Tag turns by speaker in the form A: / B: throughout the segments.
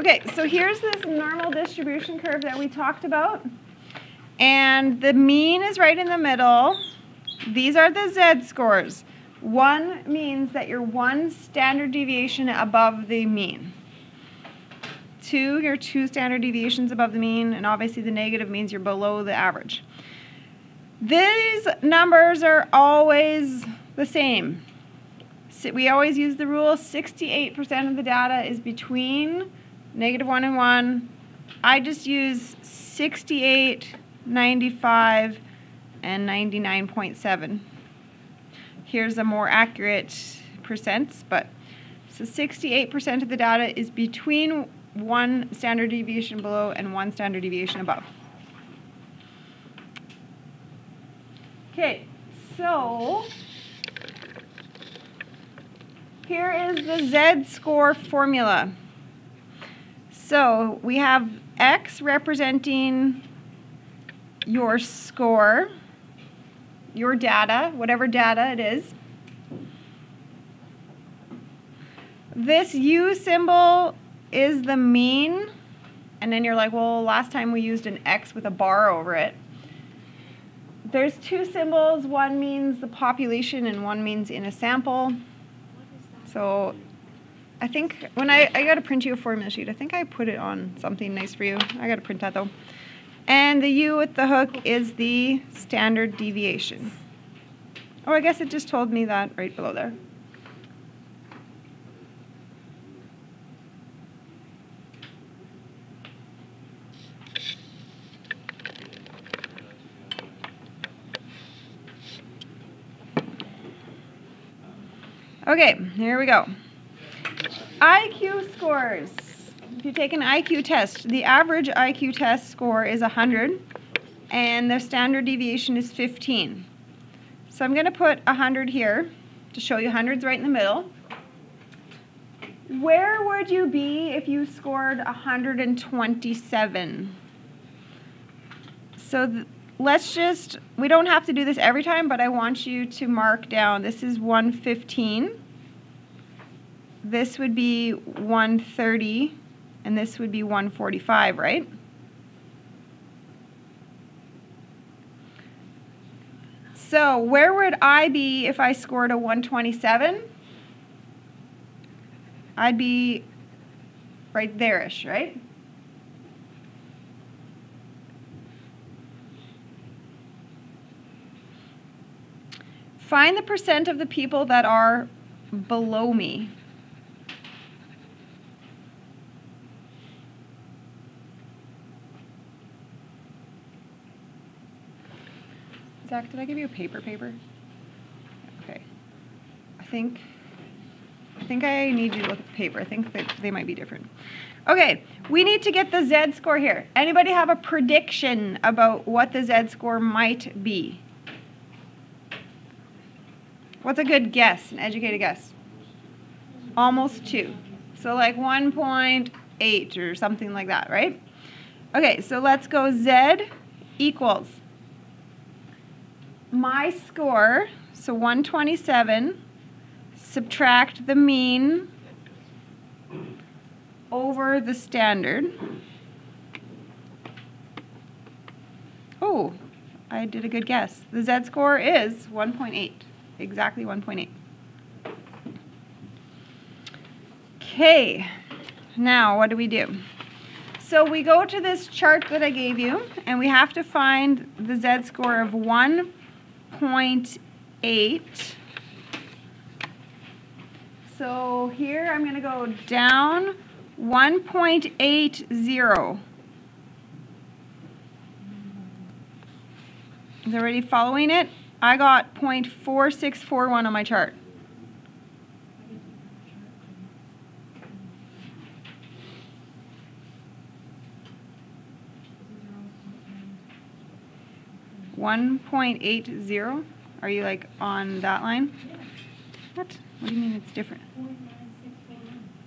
A: Okay, so here's this normal distribution curve that we talked about. And the mean is right in the middle. These are the z-scores. One means that you're one standard deviation above the mean. Two, you're two standard deviations above the mean, and obviously the negative means you're below the average. These numbers are always the same. We always use the rule 68% of the data is between negative 1 and 1. I just use 68, 95, and 99.7. Here's a more accurate percents, but so 68% of the data is between one standard deviation below and one standard deviation above. Okay, so here is the z-score formula. So we have X representing your score, your data, whatever data it is. This U symbol is the mean, and then you're like, well, last time we used an X with a bar over it. There's two symbols, one means the population and one means in a sample. So I think when I, I got to print you a formula sheet, I think I put it on something nice for you. I got to print that though. And the U with the hook is the standard deviation. Oh, I guess it just told me that right below there. Okay, here we go. IQ scores. If you take an IQ test, the average IQ test score is 100 and the standard deviation is 15. So I'm going to put 100 here to show you hundreds right in the middle. Where would you be if you scored 127? So let's just, we don't have to do this every time, but I want you to mark down, this is 115 this would be 130 and this would be 145, right? So where would I be if I scored a 127? I'd be right there-ish, right? Find the percent of the people that are below me. Zach, did I give you a paper paper? Okay. I think I think I need you to look at the paper. I think that they might be different. Okay, we need to get the Z score here. Anybody have a prediction about what the Z score might be? What's a good guess, an educated guess? Almost 2. So like 1.8 or something like that, right? Okay, so let's go Z equals my score, so 127, subtract the mean over the standard. Oh, I did a good guess. The Z score is 1.8, exactly 1.8. Okay, now what do we do? So we go to this chart that I gave you, and we have to find the Z score of 1 0.8. So here I'm going to go down 1.80. Is everybody following it? I got 0.4641 on my chart. One point eight zero? Are you like on that line? What? What do you mean it's different?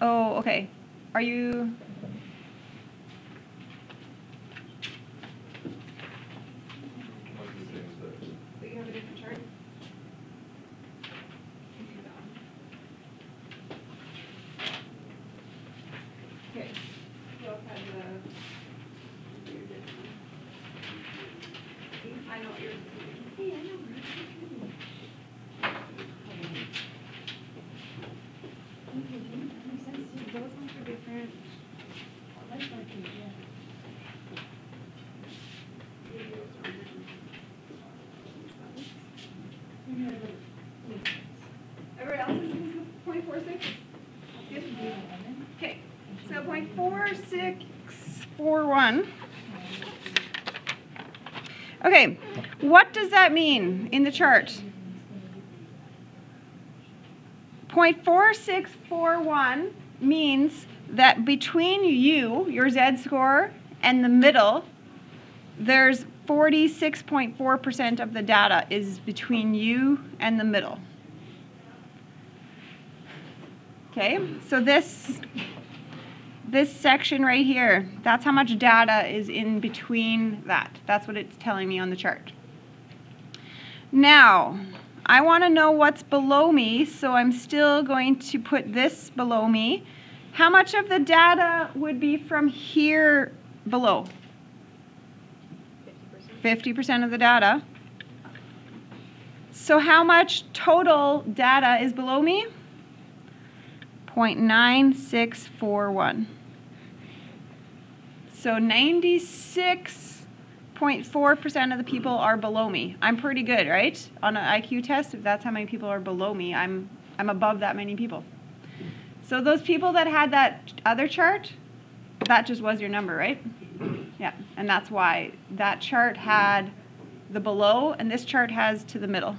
A: Oh, okay. Are you Everybody else is using. Okay. So point four six four one. Okay, what does that mean in the chart? 0.4641 means that between you, your Z score, and the middle, there's 46.4% of the data is between you and the middle. Okay, so this this section right here, that's how much data is in between that. That's what it's telling me on the chart. Now, I want to know what's below me, so I'm still going to put this below me. How much of the data would be from here below? 50% of the data. So how much total data is below me? 0.9641. So 96.4% of the people are below me. I'm pretty good, right? On an IQ test, if that's how many people are below me, I'm, I'm above that many people. So those people that had that other chart, that just was your number, right? Yeah, and that's why that chart had the below and this chart has to the middle.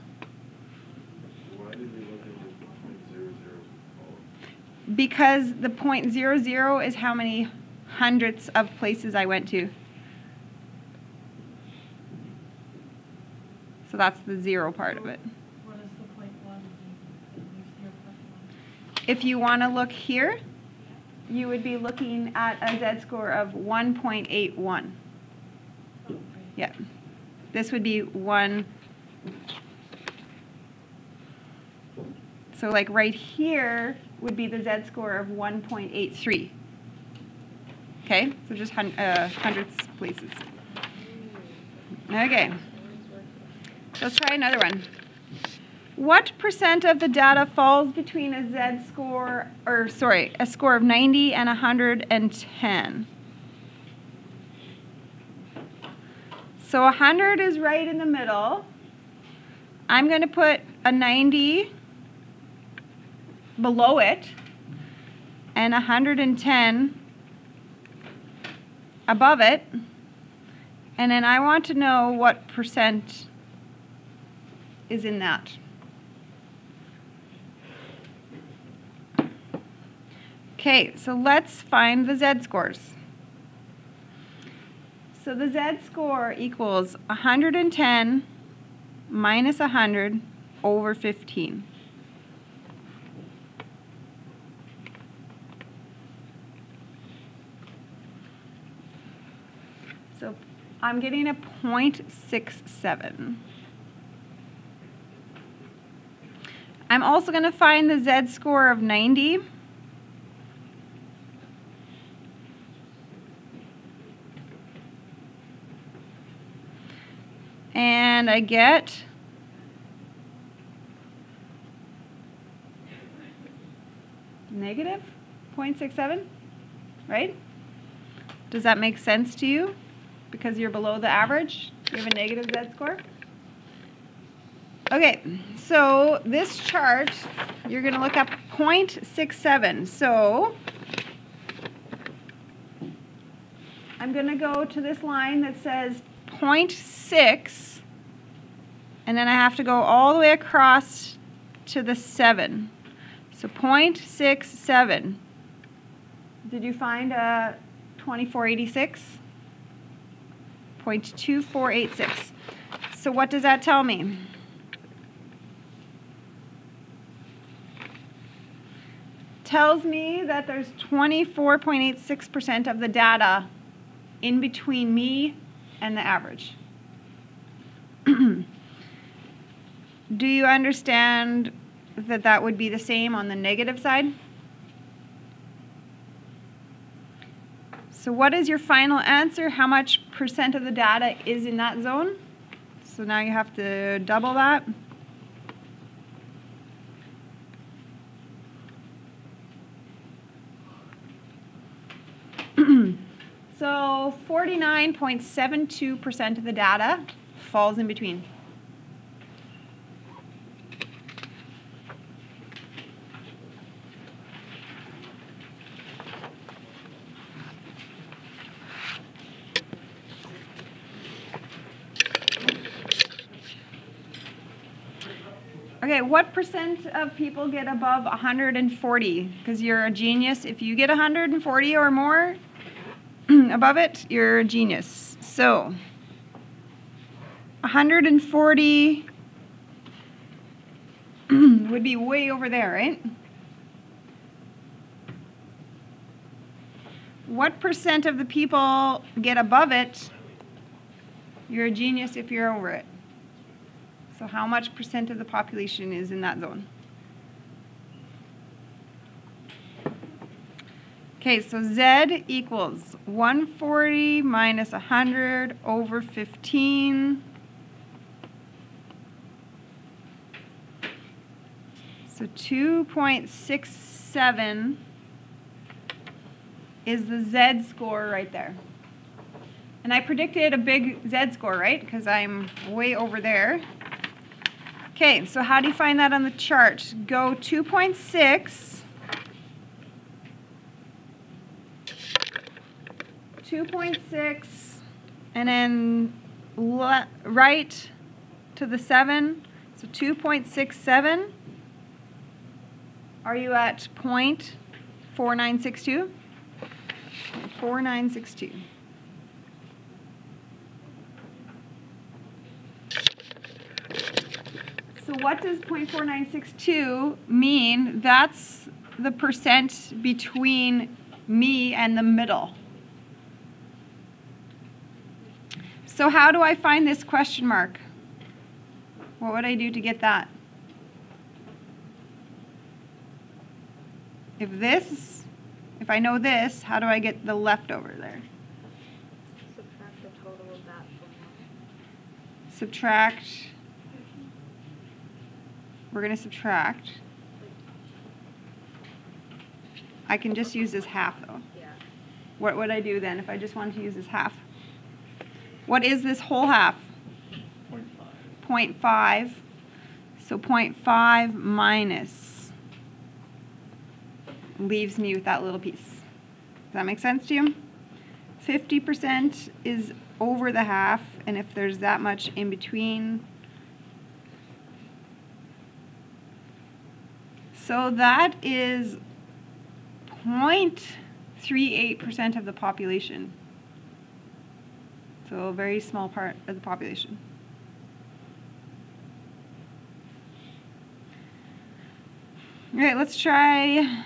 B: Why did we look at the point zero zero column?
A: Because the point zero zero is how many hundredths of places I went to. So that's the zero part of it. If you want to look here, you would be looking at a Z score of 1.81. Yeah. This would be one. So like right here would be the Z score of 1.83. Okay, so just hun- uh, hundredths places. Okay, let's try another one. What percent of the data falls between a Z score, or sorry, a score of 90 and 110? So 100 is right in the middle. I'm going to put a 90 below it and 110 above it. And then I want to know what percent is in that. Okay, so let's find the Z scores. So the Z score equals 110 minus 100 over 15. So I'm getting a 0.67. I'm also going to find the Z score of 90. And I get negative 0.67, right? Does that make sense to you? Because you're below the average, you have a negative Z score? Okay, so this chart, you're going to look up 0.67. So I'm going to go to this line that says 0.6, and then I have to go all the way across to the 7. So 0.67. Did you find a 2486? 0.2486. So what does that tell me? Tells me that there's 24.86% of the data in between me and the average. Do you understand that that would be the same on the negative side? So what is your final answer? How much percent of the data is in that zone? So now you have to double that. so 49.72% of the data falls in between. Okay, what percent of people get above 140? Because you're a genius. If you get 140 or more above it, you're a genius. So, 140 would be way over there, right? What percent of the people get above it? You're a genius if you're over it. So how much percent of the population is in that zone? Okay, so Z equals 140 minus 100 over 15. So 2.67 is the Z score right there. And I predicted a big Z score, right? Because I'm way over there. Okay, so how do you find that on the chart? Go 2.6, 2.6, and then right to the 7, so 2.67. Are you at point 4962? 4962. So what does 0.4962 mean? That's the percent between me and the middle. So how do I find this question mark? What would I do to get that? If this, if I know this, how do I get the leftover there?
C: Subtract the total of that from
A: Subtract. We're going to subtract. I can just use this half though.
C: yeah.
A: What would I do then if I just wanted to use this half? What is this whole half?
B: Point five.
A: 0.5. So 0.5 minus leaves me with that little piece. Does that make sense to you? 50% is over the half, and if there's that much in between, so that is 0.38% of the population. So a very small part of the population. All right, let's try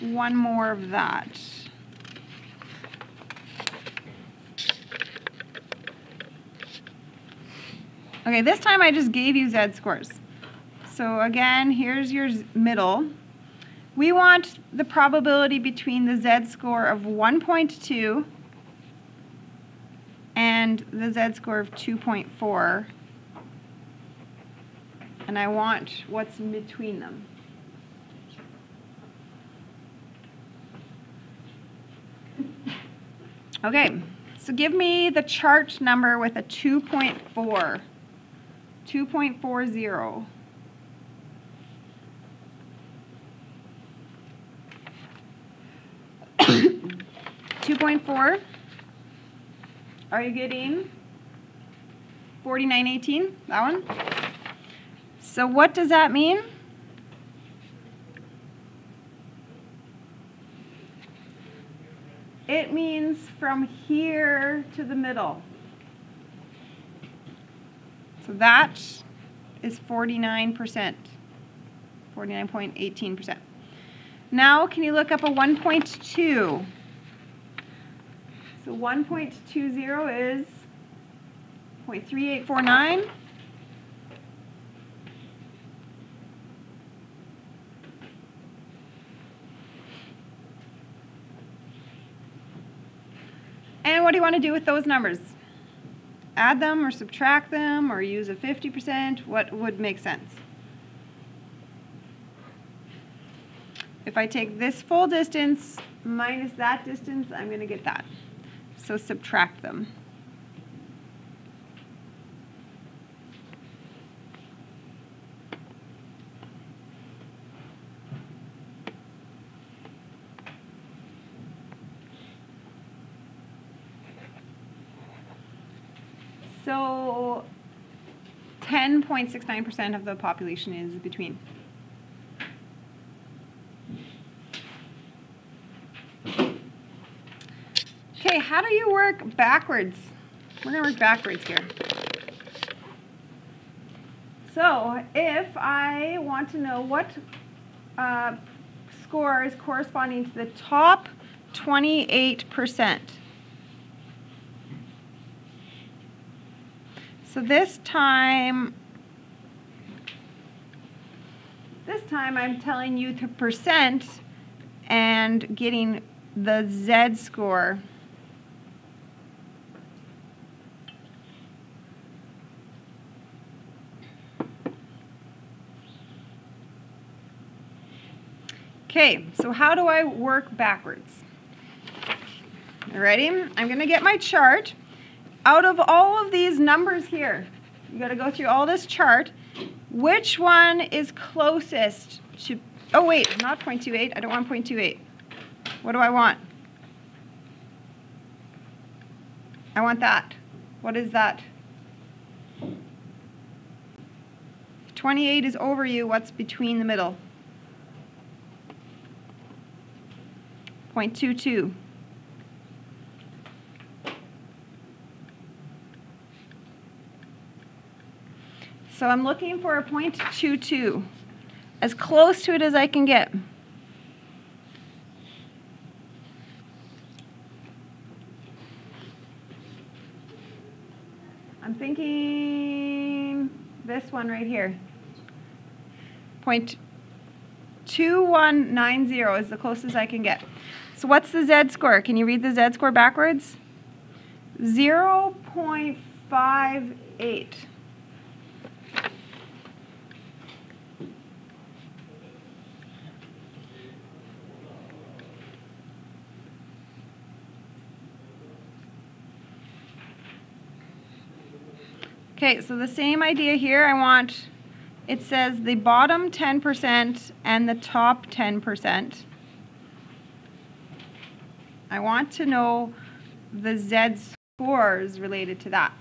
A: one more of that. Okay, this time I just gave you Z scores. So again, here's your middle. We want the probability between the Z score of 1.2 and the Z score of 2.4. And I want what's in between them. Okay, so give me the chart number with a 2.4. 2.40. Two point four. Are you getting forty-nine eighteen? That one? So what does that mean? It means from here to the middle. So that is 49%, 49.18%. Now, can you look up a 1.2? So 1.20 is 0.3849. And what do you want to do with those numbers? Add them or subtract them or use a 50%? What would make sense? If I take this full distance minus that distance, I'm going to get that. So subtract them. So 10.69% of the population is between. Okay, how do you work backwards? We're going to work backwards here. So, if I want to know what uh, score is corresponding to the top 28%. So this time, this time I'm telling you the percent and getting the Z score. Okay, so how do I work backwards? Ready? I'm going to get my chart. Out of all of these numbers here, you got to go through all this chart. Which one is closest to, oh wait, not 0.28. I don't want 0.28. What do I want? I want that. What is that? 28 is over you. What's between the middle? 0.22. So I'm looking for a 0.22, as close to it as I can get. I'm thinking this one right here. 0.2190 is the closest I can get. So what's the Z score? Can you read the Z score backwards? 0.58. Okay, so the same idea here. I want, it says the bottom 10% and the top 10%. I want to know the Z scores related to that.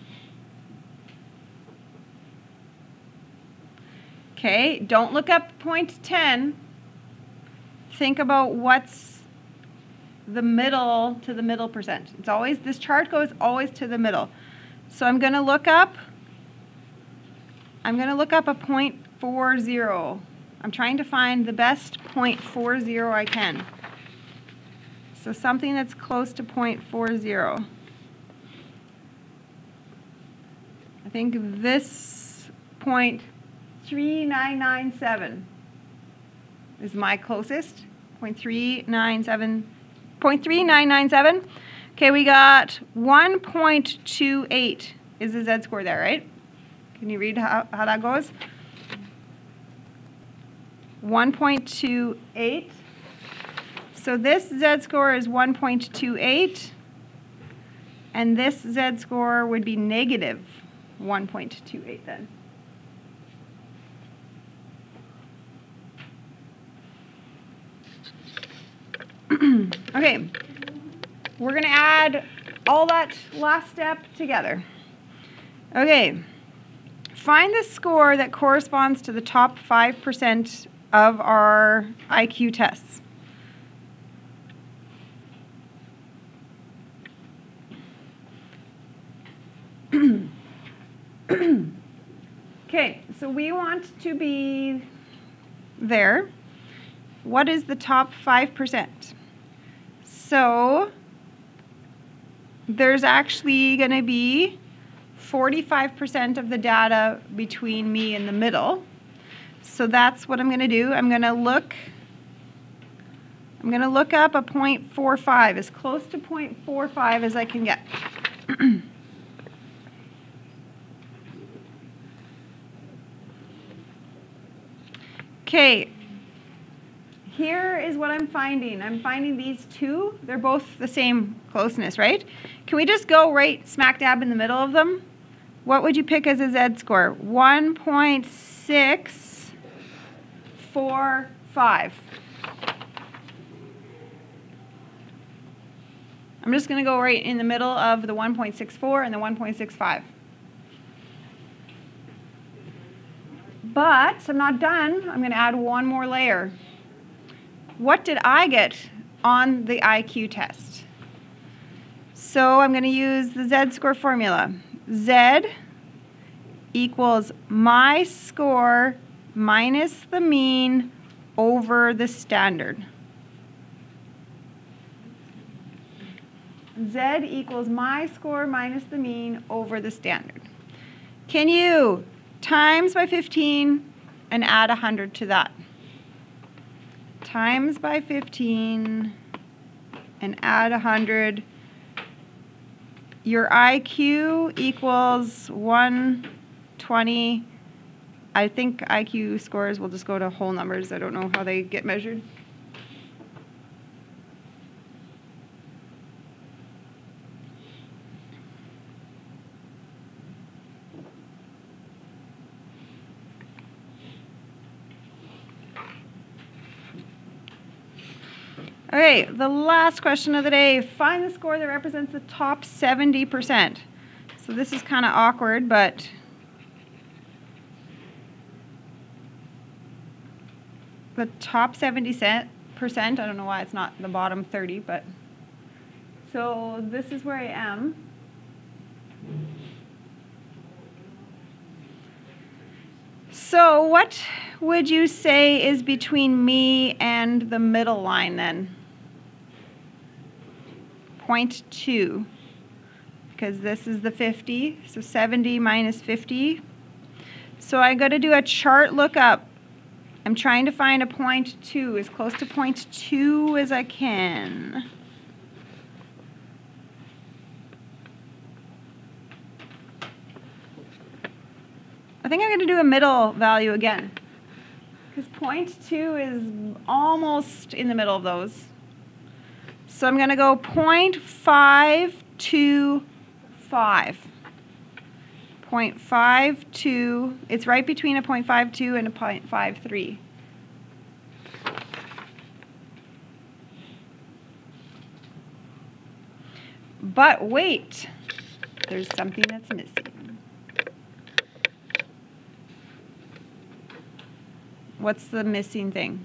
A: Okay, don't look up point 10. Think about what's the middle to the middle percent. It's always, this chart goes always to the middle. So I'm going to look up, I'm going to look up a point four zero. I'm trying to find the best point four zero I can. So something that's close to 0.40. I think this point 0.3997 is my closest. 0.397, 0.3997. Okay, we got 1.28 is the Z score there, right? Can you read how, how that goes? 1.28. So this Z score is 1.28, and this Z score would be negative 1.28 then. okay, we're going to add all that last step together. Okay, find the score that corresponds to the top 5% of our IQ tests. okay, so we want to be there. What is the top 5%? So there's actually going to be 45% of the data between me and the middle. So that's what I'm going to do. I'm going to look I'm going to look up a 0.45, as close to 0.45 as I can get. Okay, here is what I'm finding. I'm finding these two. They're both the same closeness, right? Can we just go right smack dab in the middle of them? What would you pick as a Z score? 1.645. I'm just going to go right in the middle of the 1.64 and the 1.65. But I'm not done. I'm going to add one more layer. What did I get on the IQ test? So I'm going to use the Z score formula. Z equals my score minus the mean over the standard. Z equals my score minus the mean over the standard. Can you times by 15 and add 100 to that? Times by 15 and add 100. Your IQ equals 120. I think IQ scores will just go to whole numbers. I don't know how they get measured. Okay, the last question of the day. Find the score that represents the top 70%. So this is kind of awkward, but the top 70 cent percent, I don't know why it's not the bottom 30, but so this is where I am. So what would you say is between me and the middle line then? Point two, because this is the 50, so 70 minus 50. So I got to do a chart lookup. I'm trying to find a point two, as close to point two as I can. I think I'm going to do a middle value again. Because point two is almost in the middle of those. So I'm going to go 0.525. 0.52, It's right between a 0.52 and a 0.53. But wait, there's something that's missing. What's the missing thing?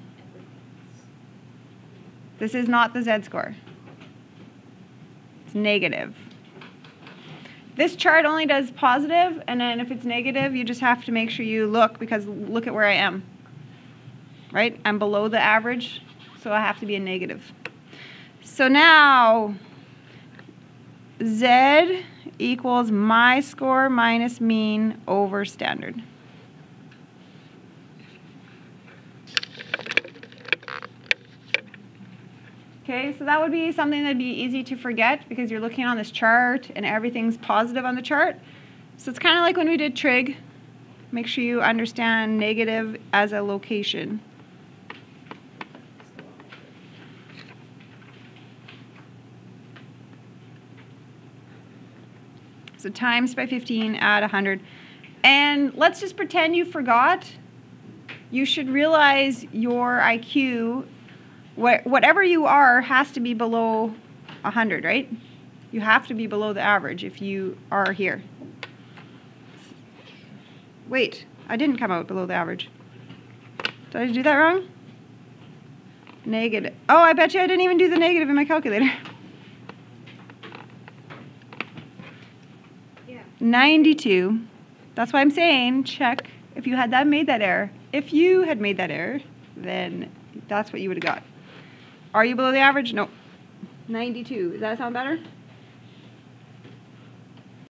A: This is not the Z score. It's negative. This chart only does positive, and then if it's negative, you just have to make sure you look because look at where I am. Right? I'm below the average, so I have to be a negative. So now, Z equals my score minus mean over standard. Okay, so that would be something that'd be easy to forget because you're looking on this chart and everything's positive on the chart. So it's kind of like when we did trig. Make sure you understand negative as a location. So times by 15, add 100. And let's just pretend you forgot. You should realize your IQ what, whatever you are has to be below 100, right? You have to be below the average if you are here. Wait, I didn't come out below the average. Did I do that wrong? Negative. Oh, I bet you I didn't even do the negative in my calculator.
C: Yeah.
A: 92. That's why I'm saying check if you had that made that error. If you had made that error, then that's what you would have got. Are you below the average? No. 92. Does that sound better?